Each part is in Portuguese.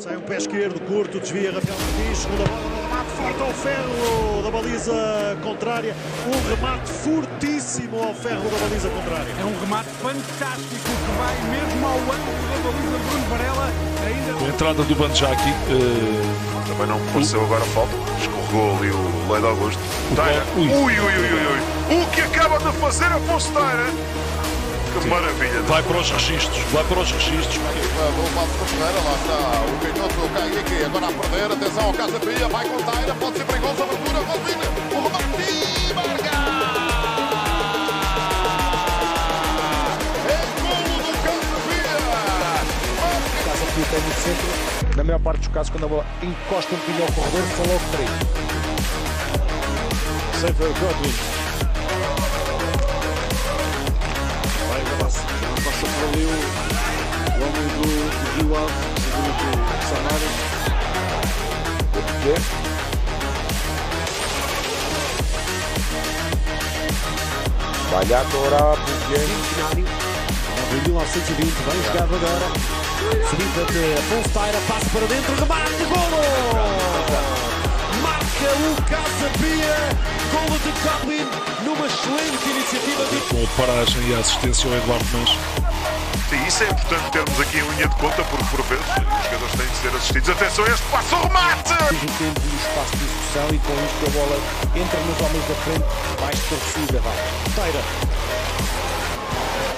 Sai um pé esquerdo, curto, desvia Rafael Martins, segunda bola, um remate forte ao ferro da baliza contrária. Um remate fortíssimo ao ferro da baliza contrária. É um remate fantástico que vai mesmo ao ângulo da baliza Bruno Varela. Ainda... Com a entrada do Banjaki, uh... também não pareceu agora falta. Escorregou ali o Leite Augusto. Taira. Ui. ui, ui, ui, ui. O que acaba de fazer a Taira? Que maravilha. Vai para os registros, vai para os registros. O Passo Ferreira, lá está. O canhoto aqui, agora a perder. Atenção ao Casa Pia, vai com Taira, pode ser perigoso. Abertura, Godwin. O remate e marca! É golo do Casa Pia! Casa Pia tem no centro. Na maior parte dos casos, quando a bola encosta um pinhão ao corredor, são logo três. Sempre o Godwin. Passa por ali o, o homem do Ave, segundo o Samara. O. Vai adorar Piquet. Centenário. Em 1920, bem jogado agora. Subida de Afonso Taira, passa para dentro, remate, golo! Marca o Casa Pia. Golo de Coblin numa excelente iniciativa. De... Com a paragem e a assistência ao Eduardo Mendes. Sim, isso é importante termos aqui em linha de conta, porque por vezes os jogadores têm de ser assistidos. Atenção, este passo o remate! O tempo e o espaço de execução e com isto a bola entra nos homens da frente, mais torcida, vai. Taira.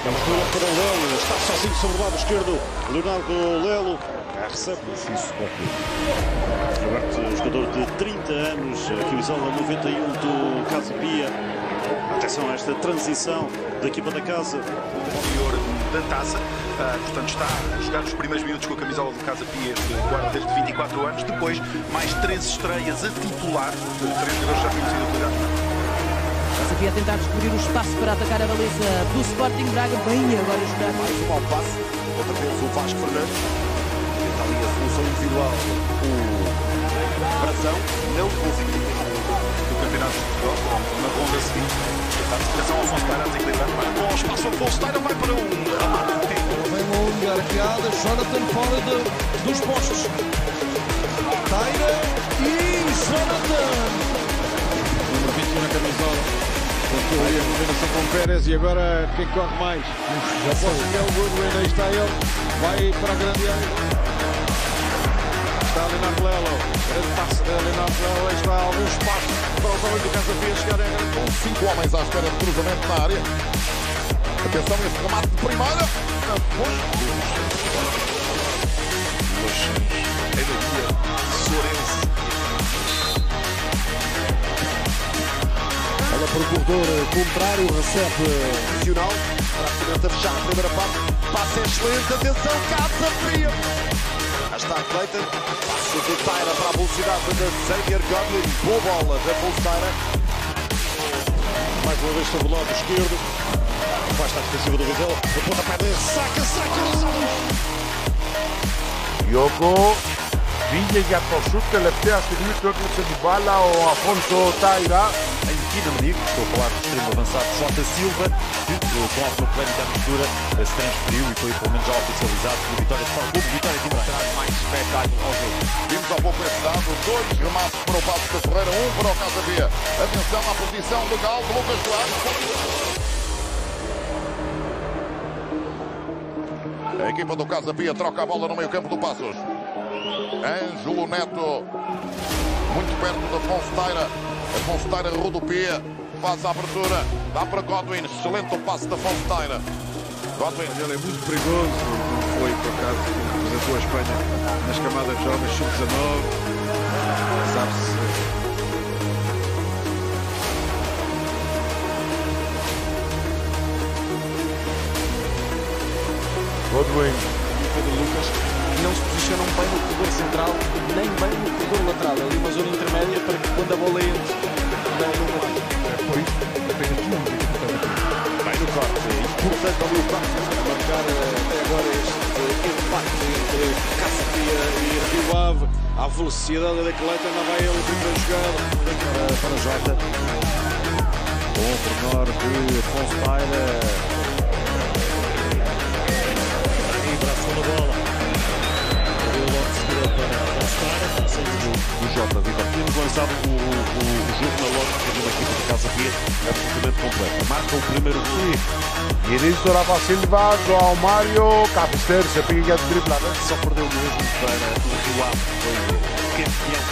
Vamos para o Lelo, está sozinho sobre o lado esquerdo. Leonardo Lelo recebe isso Roberto, jogador de 30 anos, camisola 91 do Casa Pia. Atenção a esta transição da equipa da casa. O da taça, uh, portanto está a jogar os primeiros minutos com a camisola do Casa Pia, este guarda desde 24 anos. Depois, mais três estreias a titular, três jogadores já utilizados. Casa Pia a tentar descobrir o espaço para atacar a baliza do Sporting Braga. Bem agora jogar. Mais um mau passe, outra vez o Vasco Fernandes ali a solução individual, o Brazão não conseguiu na ronda seguinte. A despejação ao Afonso Taira a desequilibrar. Com o espaço Afonso Taira vai para um remate. Vem longa, arqueada, Jonathan fora de, dos postos. Taira e Jonathan. Número 21 na camisola. Tentou ali a combinação com o Pérez e agora quem corre mais? Já pode ser o Goodwin, aí está ele. Vai para a grande área está Leonardo Lelo, grande passe de Leonardo aí está algum espaço para homens do Casa Pia chegarem com cinco homens à espera de cruzamento na área. Atenção, esse remate de primeira. Sorense. Ela para o corredor contrário, recebe Nacional. Praticamente a fechar a primeira parte. Passe é excelente, atenção, Casa Pia está Cleiton. Passo de Taira para a velocidade de Xavier Godwin. Boa bola da Taira. Mais uma vez sobre o lado esquerdo. Vai estar defensiva do Vizela. O pontapé de saca, saca. Diogo Βίγε για το σουτ τελευταία στιγμή του έκλεισε την μπάλα ο Αφόνσο Τάιρα. Aqui Manico, estou a falar do extremo avançado Jota Silva, que com alguma polémica à mistura se transferiu e foi pelo menos já oficializado pela vitória de Paulo vitória de Guimarães. mais espetáculo ao jogo. Vimos há pouco esse dado, dois remates para o Passo da Ferreira, um para o Casa Via. Atenção à posição legal de Lucas Duarte. A equipa do Casa Pia troca a bola no meio campo do Passos. Ângelo Neto, muito perto da Fonseteira. A Fonseteira rodopia, faz a abertura, dá para Godwin. Excelente o passe da Fonseteira. Godwin. Ele é muito perigoso, não foi por acaso que representou a Espanha nas camadas jovens sub-19. Sabe-se Godwin. Pedro Lucas não se posicionam bem no corredor central, nem bem no corredor lateral. Ali uma zona intermédia para que quando a bola entre, não no lado. É isso, apenas um Vai no corte, é importante ali o corte a marcar eh, até agora este empate entre Caçapia e Rio Ave. À velocidade da Cleita, ainda vai ele primeiro jogado para, para Jota. Bom pormenor de Afonso Taira. E para a segunda bola. Vitor. Tínhamos lançado o, o, o jogo na lógica de uma equipa de Casa Pia absolutamente completa. Marca o primeiro gol. Γυρίζει τώρα Βασίλβα, Ζωάο Μάριο, καθυστέρησε, πήγε για την τρίπλα. Δεν Só perdeu mesmo para o Rio Ave, que foi campeão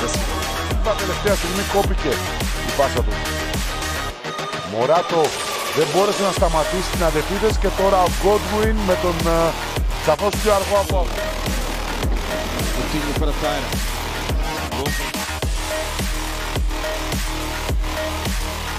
da segunda. Τα τελευταία στιγμή κόπηκε η πάσα του. Μωράτο δεν μπόρεσε να σταματήσει την αντεπίθεση και τώρα ο Godwin με τον ε, σαφώς πιο αργό από αυτό. Coutinho para Taira. Gol Thank you.